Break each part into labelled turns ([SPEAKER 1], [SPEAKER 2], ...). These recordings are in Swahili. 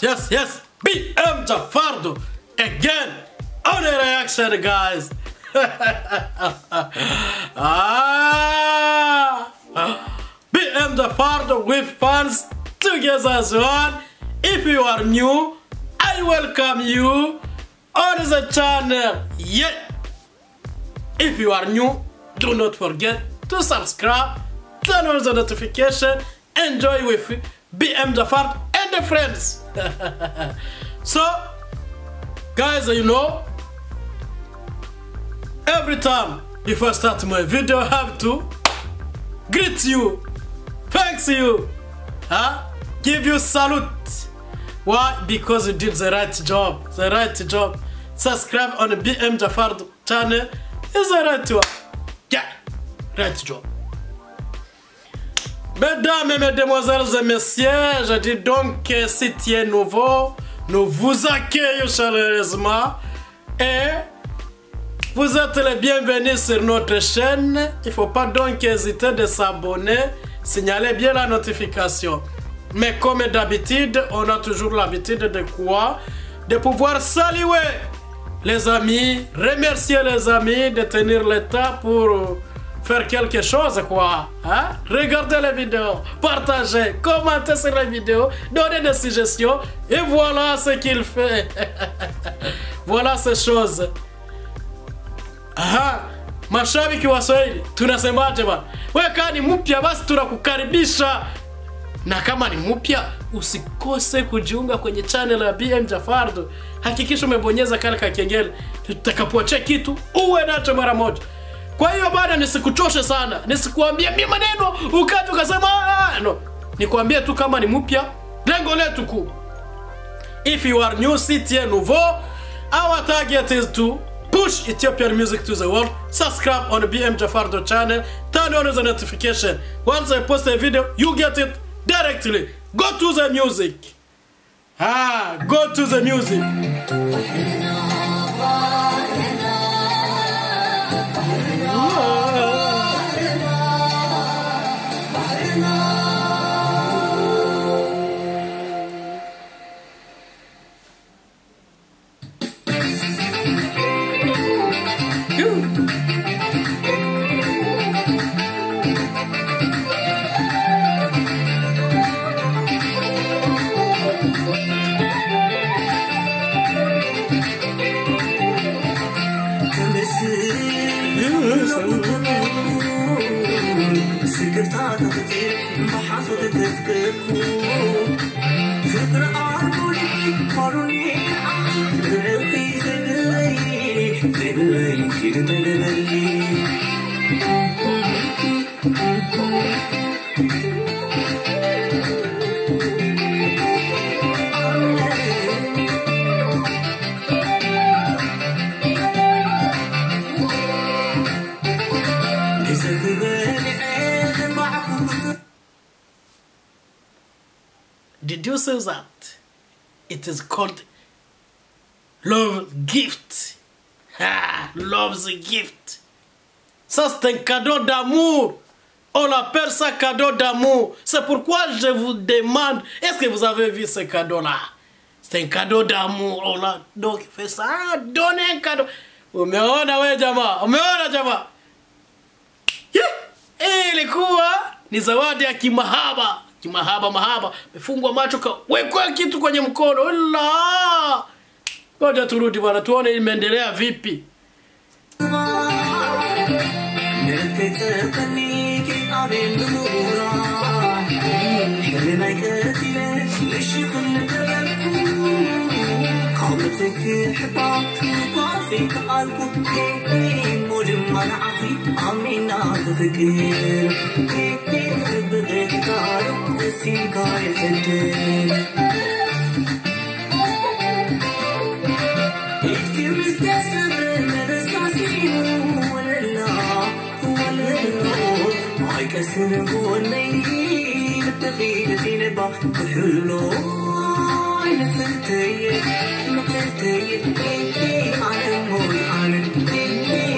[SPEAKER 1] Yes, yes. BM Jafardo again on a reaction, guys. ah, BM Jafardo with fans together as one. If you are new, I welcome you on the channel. Yeah. If you are new, do not forget to subscribe, turn on the notification, enjoy with BM Jafar and the friends. so, guys, you know, every time before I start my video, I have to greet you, thanks you, huh? give you salute. Why? Because you did the right job, the right job. Subscribe on the BM Jafar channel is the right one. Yeah, right job. Mesdames et mesdemoiselles et messieurs, je dis donc que si tu es nouveau, nous vous accueillons chaleureusement et vous êtes les bienvenus sur notre chaîne. Il ne faut pas donc hésiter de s'abonner, signaler bien la notification. Mais comme d'habitude, on a toujours l'habitude de quoi? De pouvoir saluer les amis, remercier les amis de tenir temps pour faire quelque chose quoi. Hein? Regardez les vidéos, partagez, commentez sur les vidéos, donnez des suggestions et voilà ce qu'il fait. voilà ces choses. Aha, mashabiki wa Swahili tunasemaje bana? Wewe kama ni mpya basi tunakukaribisha. Na kama ni mpya usikose kujiunga kwenye channel ya BM Jafardo. Hakikisha umebonyeza kale ka kengele tutakapoachia kitu uwe nacho mara moja. Kwa hiyo bana, nisikuchoshe sana, nisikuambie mi maneno ukati ukasema "Ah, no. Nikwambie tu kama ni mpya, lengo letu kuu If you are new, city tu nouveau, our target is to push Ethiopian music to the world. Subscribe on BM Jafardo channel. Turn on the notification. Once I post a video, you get it directly. Go to the music. Ah, go to the music.
[SPEAKER 2] Yes, تفكر تعطى تفكير محاصو تتذكر
[SPEAKER 1] say that? It is called love gift. Love's gift. Ça, c'est un cadeau d'amour. On appelle ça cadeau d'amour. C'est pourquoi je vous demande, est-ce que vous avez vu ce cadeau-là? C'est un cadeau d'amour. On a donc fait ça. Donner un cadeau. Umeona we jamaa? Umeona jamaa? Eh, ilikuwa ni zawadi ya kimahaba kimahaba mahaba. Mefungwa macho kawekwa kitu kwenye mkono. La ngoja turudi bwana tuone imeendelea vipi
[SPEAKER 2] মোর মন আহি আমি নাদ গের কে বদে গার সি গায় হেটে كسر غنين تغير زينبا كله انا فرتيه مقرتيه على المول على الدنيا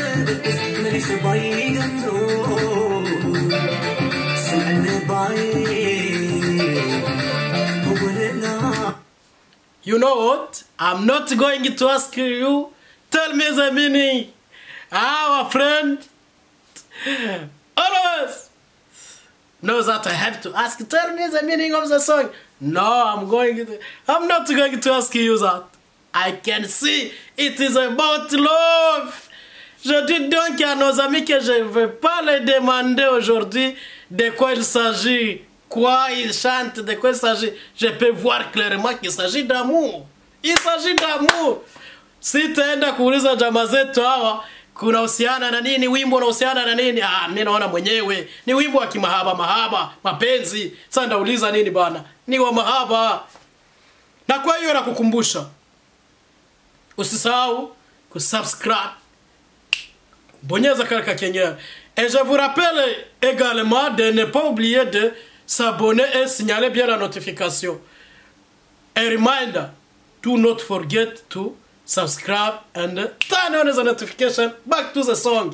[SPEAKER 1] You know what? I'm not going to ask you. Tell me the meaning. Our friend always knows that I have to ask. Tell me the meaning of the song. No, I'm going. To, I'm not going to ask you that. I can see it is about love. Je dis donc à nos amis que je ne vais pas les demander aujourd'hui de quoi il s'agit, quoi ils chantent, de quoi il s'agit. Je peux voir clairement qu'il s'agit d'amour. Il s'agit d'amour. Sitaenda kuuliza jamaa zetu hawa kunahusiana na nini, wimbo unahusiana na nini. Ah, mimi naona mwenyewe ni wimbo wa kimahaba, mahaba, mapenzi. Sasa ndauliza nini bana? Ni wa mahaba. Na kwa hiyo nakukumbusha usisahau kusubscribe bonyeza kakengele et je vous rappelle également de ne pas oublier de s'abonner et signaler bien la notification. A reminder do not forget to subscribe and turn on the notification. Back to the song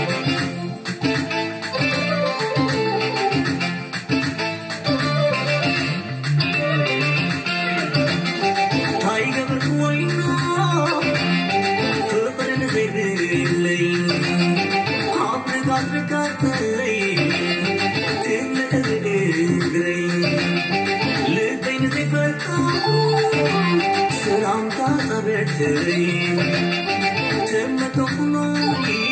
[SPEAKER 2] I'm me to know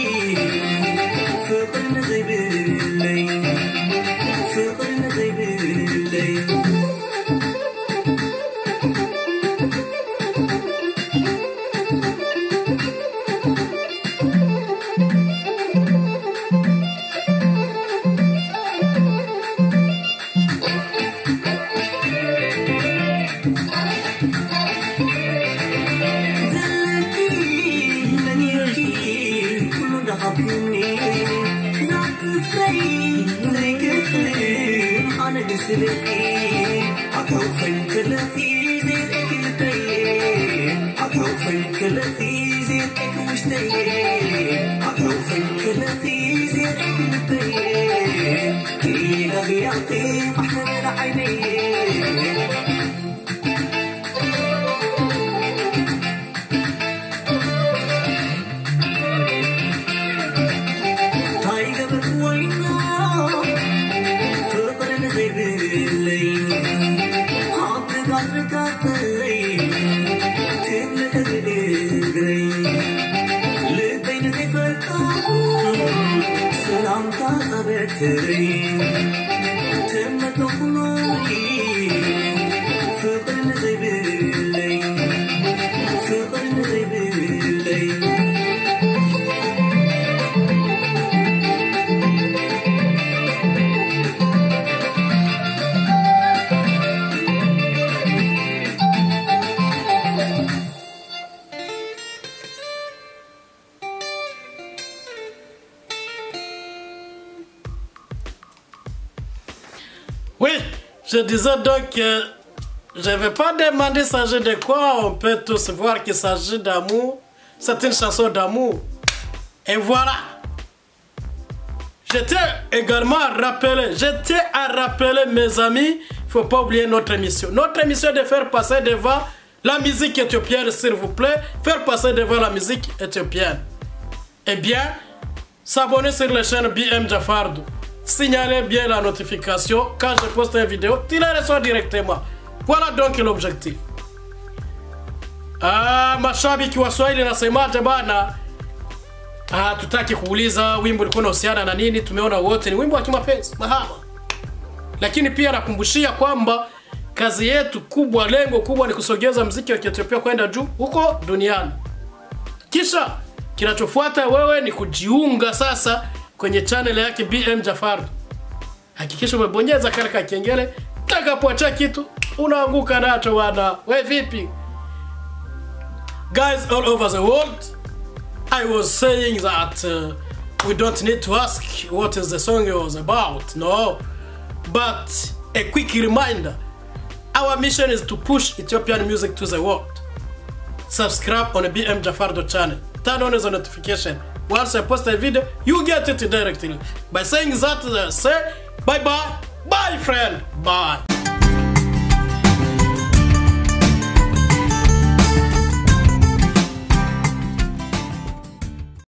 [SPEAKER 2] حروفين كده ايزيتك لتايين حروفين كده ايزيتك مش تايين حروفين كده ايزيتك لتايين كينا بيعطي بحر عينيين Wait, Who knows?
[SPEAKER 1] Oui, je disais donc je ne vais pas demander s'agit de quoi, on peut tous voir qu'il s'agit d'amour. C'est une chanson d'amour. Et voilà. J'étais également à rappeler, j'étais à rappeler mes amis, il ne faut pas oublier notre émission. Notre émission est de faire passer devant la musique éthiopienne, s'il vous plaît. Faire passer devant la musique éthiopienne. eh bien, s'abonner sur la chaîne BM Jafardo. Signalez bien la notification quand je poste une vidéo, tu la reçois directement. Voilà donc l'objectif. Ah, mashabiki wa Swahili nasemaje bana? Ah, tutaki kuuliza wimbo ulikuwa unahusiana na nini. Tumeona wote ni wimbo wa kimapenzi, mahaba. Lakini pia nakumbushia kwamba kazi yetu kubwa, lengo kubwa ni kusogeza mziki wa Kiethiopia kwenda juu huko duniani. Kisha kinachofuata wewe ni kujiunga sasa kwenye channel yake BM Jafar. Hakikisha umebonyeza kale ka kengele, takapoacha kitu unaanguka nacho bwana. We vipi? Guys all over the world, I was saying that uh, we don't need to ask what is the song was about. No. But a quick reminder, our mission is to push Ethiopian music to the world. Subscribe on BM Jafardo channel. Turn on the notification. Once I post a video, you get it directly. By saying that, uh, say bye bye, bye friend, bye.